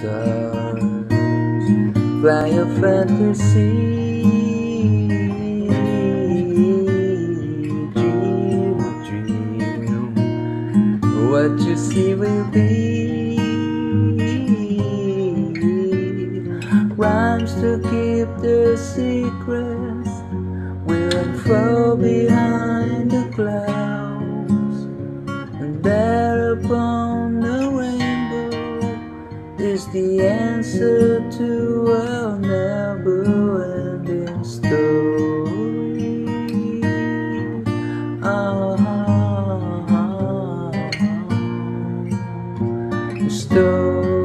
stars Fly a fantasy. Dream dream What you see will be. Rhymes to keep the secrets Will unfold behind the clouds. And there upon the rainbow Is the answer to a never-ending story. Ah, ah, ah, ah. story